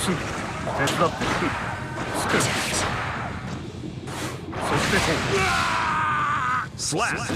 手伝ってつそして